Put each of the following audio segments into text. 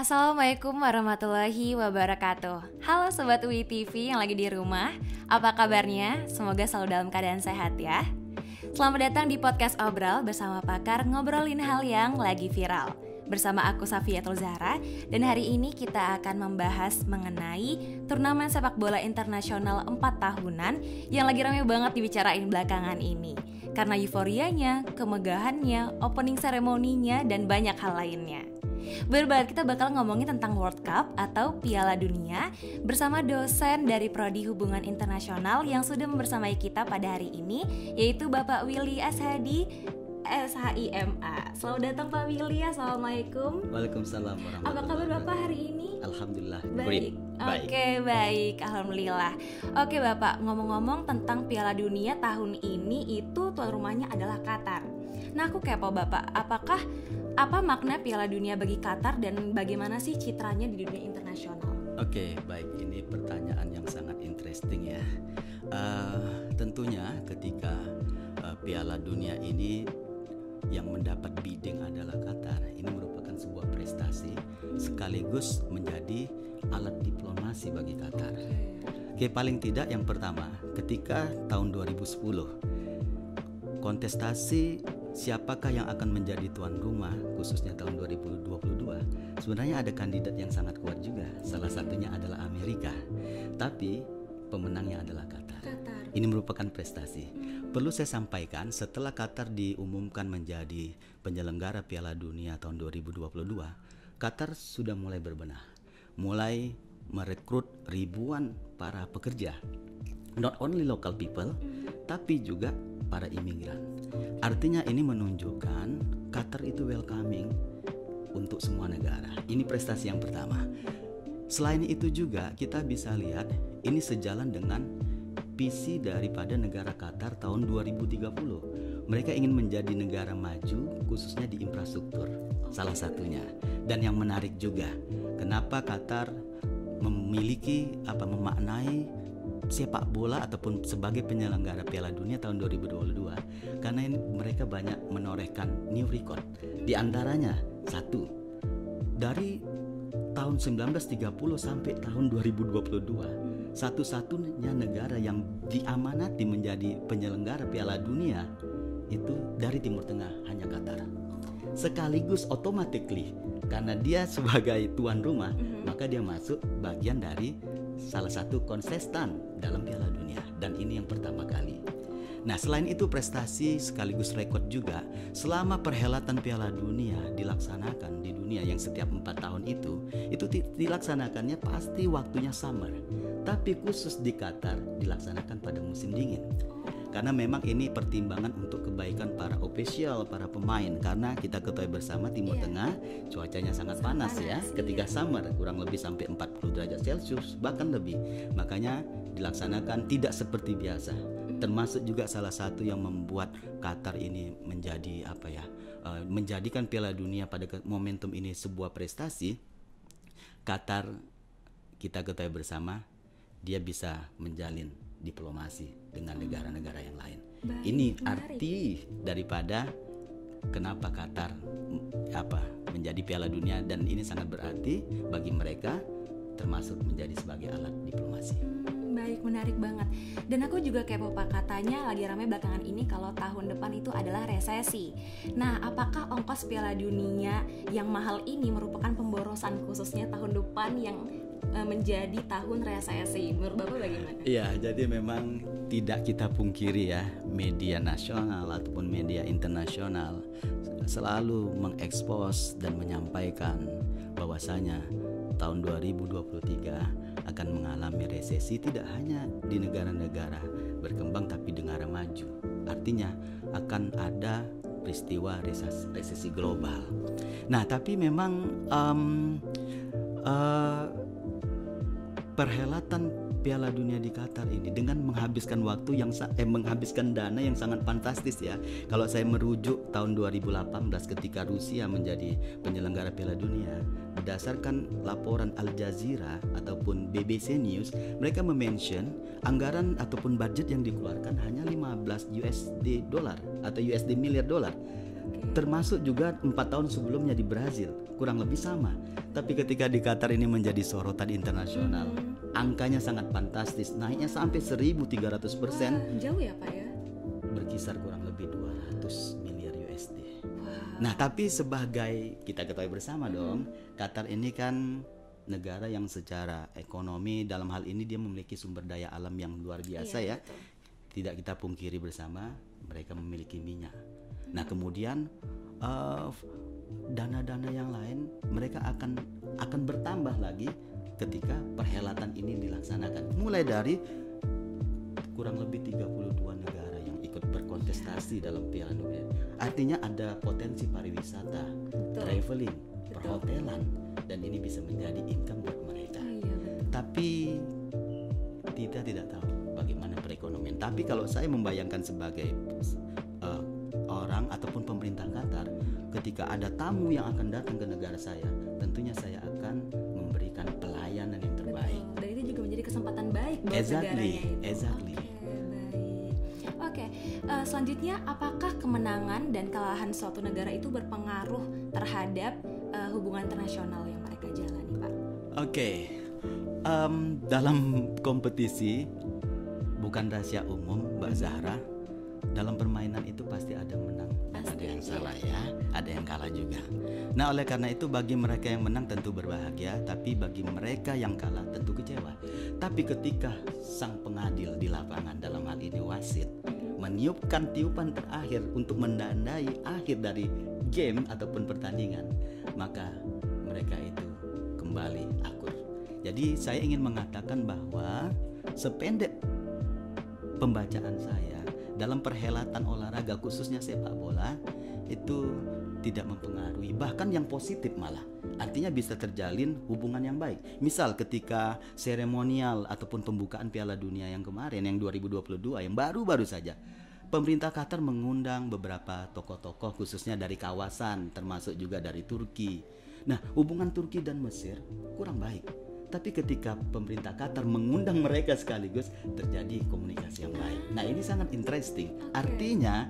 Assalamualaikum warahmatullahi wabarakatuh. Halo Sobat UI yang lagi di rumah. Apa kabarnya? Semoga selalu dalam keadaan sehat ya. Selamat datang di podcast Obral bersama pakar ngobrolin hal yang lagi viral. Bersama aku Safiatul Zahra Dan hari ini kita akan membahas mengenai Turnamen sepak bola internasional 4 tahunan Yang lagi rame banget dibicarain belakangan ini. Karena euforianya, kemegahannya, opening seremoninya, dan banyak hal lainnya Bener kita bakal ngomongin tentang World Cup atau Piala Dunia bersama dosen dari Prodi Hubungan Internasional yang sudah membersamai kita pada hari ini yaitu Bapak Willy Ashadi SHIMA. Selamat datang Pak Willy. Assalamualaikum. Waalaikumsalam warahmatullahi Apa kabar Bapak hari ini? Alhamdulillah. Baik. Oke, okay, baik. Alhamdulillah. Oke, Bapak, ngomong-ngomong tentang Piala Dunia tahun ini itu tuan rumahnya adalah Qatar. Nah, aku kepo Bapak, apakah apa makna Piala Dunia bagi Qatar dan bagaimana sih citranya di dunia internasional? Oke, okay, baik. Ini pertanyaan yang sangat interesting ya. Uh, tentunya ketika uh, Piala Dunia ini yang mendapat bidding adalah Qatar, ini merupakan sebuah prestasi sekaligus menjadi alat diplomasi bagi Qatar. Oke, paling tidak yang pertama, ketika tahun 2010 kontestasi siapakah yang akan menjadi tuan rumah khususnya tahun 2022 sebenarnya ada kandidat yang sangat kuat juga. Salah satunya adalah Amerika. Tapi pemenangnya adalah Qatar, Qatar. ini merupakan prestasi. Perlu saya sampaikan setelah Qatar diumumkan menjadi penyelenggara Piala Dunia tahun 2022 Qatar sudah mulai berbenah. Mulai merekrut ribuan para pekerja. Not only local people tapi juga para imigran Artinya ini menunjukkan Qatar itu welcoming untuk semua negara. Ini prestasi yang pertama. Selain itu juga kita bisa lihat ini sejalan dengan visi daripada negara Qatar tahun 2030. Mereka ingin menjadi negara maju khususnya di infrastruktur salah satunya. Dan yang menarik juga, kenapa Qatar memiliki apa memaknai sepak bola ataupun sebagai penyelenggara Piala Dunia tahun 2022 karena ini mereka banyak menorehkan new record. Di antaranya satu dari tahun 1930 sampai tahun 2022 satu-satunya negara yang diamanati menjadi penyelenggara Piala Dunia itu dari Timur Tengah hanya Qatar. Sekaligus automatically karena dia sebagai tuan rumah, mm -hmm. maka dia masuk bagian dari salah satu konsestan dalam Piala Dunia dan ini yang pertama kali. Nah, selain itu prestasi sekaligus rekor juga selama perhelatan Piala Dunia dilaksanakan di dunia yang setiap empat tahun itu, itu dilaksanakannya pasti waktunya summer. Tapi khusus di Qatar dilaksanakan pada musim dingin karena memang ini pertimbangan untuk kebaikan para official, para pemain karena kita ketahui bersama Timur yeah. Tengah cuacanya sangat, panas, panas ya ketika yeah. summer kurang lebih sampai 40 derajat Celcius bahkan lebih. Makanya dilaksanakan tidak seperti biasa. Termasuk juga salah satu yang membuat Qatar ini menjadi apa ya? Uh, menjadikan Piala Dunia pada momentum ini sebuah prestasi. Qatar kita ketahui bersama dia bisa menjalin diplomasi dengan negara-negara yang lain. Baik, Ini menarik. arti daripada kenapa Qatar apa menjadi Piala Dunia dan ini sangat berarti bagi mereka termasuk menjadi sebagai alat diplomasi. Hmm, baik, menarik banget. Dan aku juga kepo Pak katanya lagi ramai belakangan ini kalau tahun depan itu adalah resesi. Nah, apakah ongkos Piala Dunia yang mahal ini merupakan pemborosan khususnya tahun depan yang Eh, menjadi tahun resesi. Menurut Bapak bagaimana? Iya, jadi memang tidak kita pungkiri ya, media nasional ataupun media internasional selalu mengekspos dan menyampaikan bahwasanya tahun 2023 akan mengalami resesi tidak hanya di negara-negara berkembang tapi di negara maju. Artinya akan ada peristiwa resesi global. Nah, tapi memang um, uh, perhelatan Piala Dunia di Qatar ini dengan menghabiskan waktu yang eh, menghabiskan dana yang sangat fantastis ya. Kalau saya merujuk tahun 2018 ketika Rusia menjadi penyelenggara Piala Dunia, berdasarkan laporan Al Jazeera ataupun BBC News, mereka memention anggaran ataupun budget yang dikeluarkan hanya 15 USD dolar atau USD miliar dolar. Termasuk juga empat tahun sebelumnya di Brazil, kurang lebih sama. Tapi ketika di Qatar ini menjadi sorotan internasional, hmm. Angkanya sangat fantastis, naiknya sampai 1.300 persen. Jauh ya Pak ya? Berkisar kurang lebih 200 miliar USD. Wow. Nah tapi sebagai kita ketahui bersama hmm. dong, Qatar ini kan negara yang secara ekonomi dalam hal ini dia memiliki sumber daya alam yang luar biasa iya, ya. Betul. Tidak kita pungkiri bersama, mereka memiliki minyak Nah kemudian eh, dana-dana yang lain mereka akan akan bertambah lagi ketika perhelatan ini dilaksanakan. Mulai dari kurang lebih 32 negara yang ikut berkontestasi dalam Piala Dunia. Artinya ada potensi pariwisata, betul. traveling, betul. perhotelan dan ini bisa menjadi income buat mereka. Oh, iya, Tapi kita tidak tahu bagaimana perekonomian. Tapi kalau saya membayangkan sebagai orang ataupun pemerintah Qatar ketika ada tamu yang akan datang ke negara saya tentunya saya akan buat exactly, itu exactly. Oke, okay, uh, selanjutnya apakah kemenangan dan kekalahan suatu negara itu berpengaruh terhadap uh, hubungan internasional yang mereka jalani, Pak? Oke, okay. um, dalam kompetisi bukan rahasia umum, Mbak Zahra dalam permainan itu pasti ada menang dan ada yang salah ya, ada yang kalah juga. Nah, oleh karena itu bagi mereka yang menang tentu berbahagia, tapi bagi mereka yang kalah tentu kecewa. Tapi ketika sang pengadil di lapangan dalam hal ini wasit meniupkan tiupan terakhir untuk mendandai akhir dari game ataupun pertandingan, maka mereka itu kembali akur. Jadi saya ingin mengatakan bahwa sependek pembacaan saya dalam perhelatan olahraga khususnya sepak bola itu tidak mempengaruhi bahkan yang positif malah. Artinya bisa terjalin hubungan yang baik. Misal ketika seremonial ataupun pembukaan Piala Dunia yang kemarin yang 2022 yang baru-baru saja pemerintah Qatar mengundang beberapa tokoh-tokoh khususnya dari kawasan termasuk juga dari Turki. Nah hubungan Turki dan Mesir kurang baik tapi ketika pemerintah Qatar mengundang mereka sekaligus terjadi komunikasi yang baik. Nah ini sangat interesting. Artinya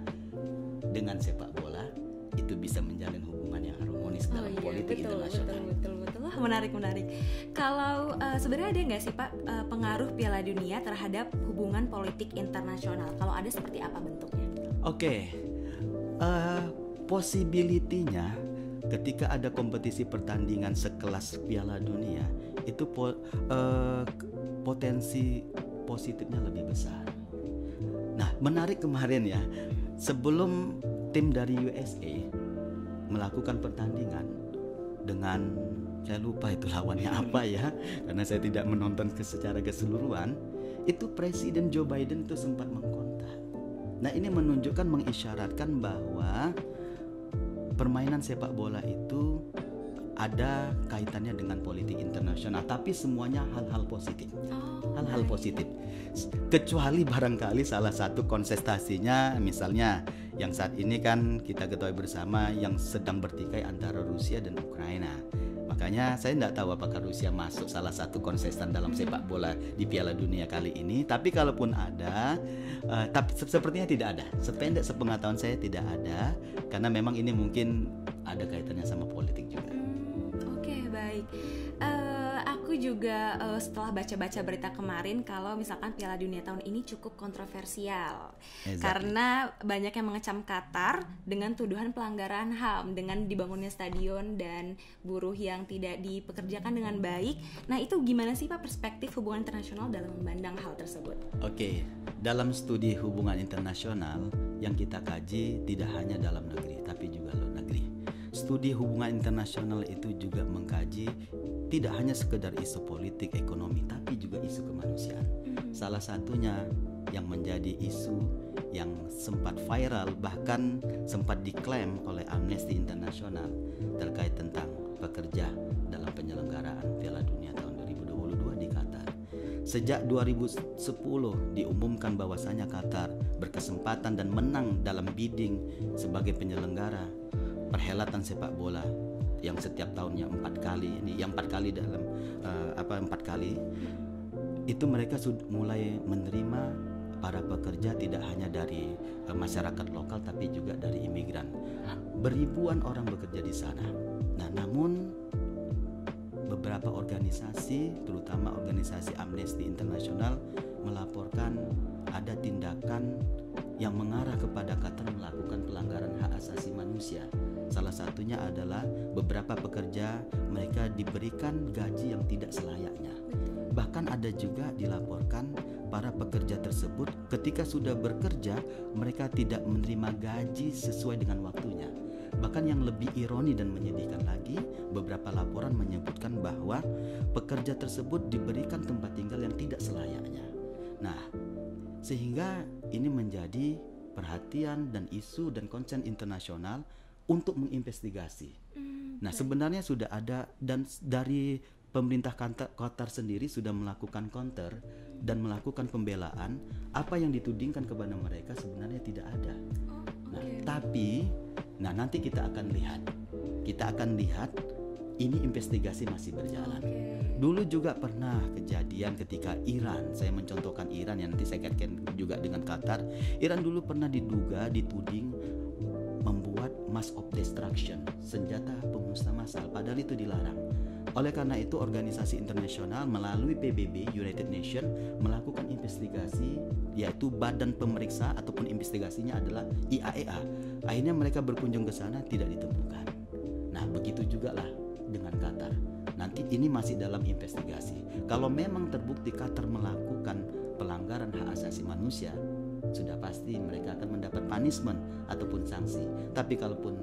dengan sepak bola itu bisa menjalin hubungan yang harmonis oh, dalam iya, politik betul, internasional. Betul, betul, betul. Wah, menarik, menarik. Kalau uh, sebenarnya ada nggak sih Pak uh, pengaruh Piala Dunia terhadap hubungan politik internasional? Kalau ada seperti apa bentuknya? Oke, okay. uh, eh, possibility-nya ketika ada kompetisi pertandingan sekelas Piala Dunia itu po, uh, potensi positifnya lebih besar. Nah, menarik kemarin ya, sebelum tim dari USA melakukan pertandingan dengan saya lupa itu lawannya apa ya, karena saya tidak menonton secara keseluruhan, itu Presiden Joe Biden itu sempat mengkontak. Nah, ini menunjukkan mengisyaratkan bahwa permainan sepak bola itu ada kaitannya dengan politik internasional, tapi semuanya hal-hal positif. Oh, hal-hal positif. Kecuali barangkali salah satu kontestasinya misalnya yang saat ini kan kita ketahui bersama yang sedang bertikai antara Rusia dan Ukraina. Makanya saya tidak tahu apakah Rusia masuk salah satu konsestan dalam sepak bola di Piala Dunia kali ini. Tapi kalaupun ada, uh, tapi sepertinya tidak ada. Sependek sepengetahuan saya tidak ada, karena memang ini mungkin ada kaitannya sama politik juga baik. Uh, aku juga uh, setelah baca-baca berita kemarin kalau misalkan Piala Dunia tahun ini cukup kontroversial exactly. karena banyak yang mengecam Qatar dengan tuduhan pelanggaran HAM dengan dibangunnya stadion dan buruh yang tidak dipekerjakan dengan baik. Nah itu gimana sih Pak perspektif hubungan internasional dalam memandang hal tersebut? Oke, okay. dalam studi hubungan internasional yang kita kaji tidak hanya dalam negeri tapi juga luar negeri Studi hubungan internasional itu juga mengkaji tidak hanya sekedar isu politik, ekonomi, tapi juga isu kemanusiaan. Mm-hmm. Salah satunya yang menjadi isu yang sempat viral bahkan sempat diklaim oleh Amnesty International terkait tentang pekerja dalam penyelenggaraan Piala Dunia tahun 2022 di Qatar. Sejak 2010 diumumkan bahwasanya Qatar berkesempatan dan menang dalam bidding sebagai penyelenggara perhelatan sepak bola yang setiap tahunnya empat kali ini yang empat kali dalam uh, apa empat kali itu mereka sudah mulai menerima para pekerja tidak hanya dari uh, masyarakat lokal tapi juga dari imigran Beribuan orang bekerja di sana. Nah, namun beberapa organisasi, terutama organisasi Amnesty International, melaporkan ada tindakan yang mengarah kepada Qatar melakukan pelanggaran hak asasi manusia. Salah satunya adalah beberapa pekerja mereka diberikan gaji yang tidak selayaknya. Bahkan ada juga dilaporkan para pekerja tersebut ketika sudah bekerja mereka tidak menerima gaji sesuai dengan waktunya. Bahkan yang lebih ironi dan menyedihkan lagi, beberapa laporan menyebutkan bahwa pekerja tersebut diberikan tempat tinggal yang tidak selayaknya. Nah, sehingga ini menjadi perhatian dan isu dan konsen internasional untuk menginvestigasi. Hmm, Nah, baik. sebenarnya sudah ada dan dari pemerintah Qatar, Qatar sendiri sudah melakukan counter dan melakukan pembelaan apa yang ditudingkan kepada mereka sebenarnya tidak ada. Oh, Nah, tapi nah nanti kita akan lihat. Kita akan lihat ini investigasi masih berjalan. Oke. Dulu juga pernah kejadian ketika Iran, saya mencontohkan Iran yang nanti saya kaitkan juga dengan Qatar. Iran dulu pernah diduga dituding membuat mass of destruction, senjata pemusnah massal, padahal itu dilarang. Oleh karena itu organisasi internasional melalui PBB United Nation melakukan investigasi yaitu badan pemeriksa ataupun investigasinya adalah IAEA. Akhirnya mereka berkunjung ke sana tidak ditemukan. Nah, begitu juga lah dengan Qatar. Nanti ini masih dalam investigasi. Kalau memang terbukti Qatar melakukan pelanggaran hak asasi manusia, sudah pasti mereka akan mendapat punishment ataupun sanksi. Tapi kalaupun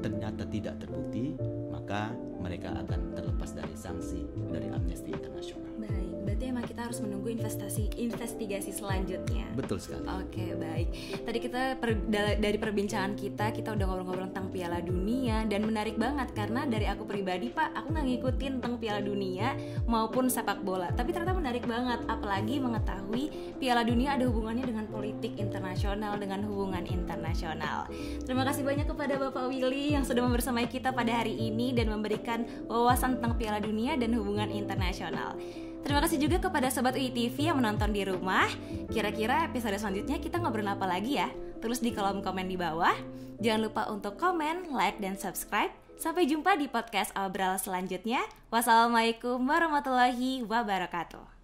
ternyata tidak terbukti, maka mereka akan terlepas dari sanksi dari Amnesty International. Baik, berarti emang kita harus menunggu investasi investigasi selanjutnya. Betul sekali. Oke baik. Tadi kita per- da- dari perbincangan kita kita udah ngobrol-ngobrol tentang Piala Dunia dan menarik banget karena dari aku pribadi pak aku nggak ngikutin tentang Piala Dunia maupun sepak bola. Tapi ternyata menarik banget apalagi mengetahui Piala Dunia ada hubungannya dengan politik internasional dengan hubungan internasional. Terima kasih banyak kepada Bapak Willy yang sudah membersamai kita pada hari ini dan memberikan wawasan tentang Piala Dunia dan hubungan internasional. Terima kasih juga kepada Sobat UI TV yang menonton di rumah. Kira-kira episode selanjutnya kita ngobrol apa lagi ya? Tulis di kolom komen di bawah. Jangan lupa untuk komen, like, dan subscribe. Sampai jumpa di podcast Obral selanjutnya. Wassalamualaikum warahmatullahi wabarakatuh.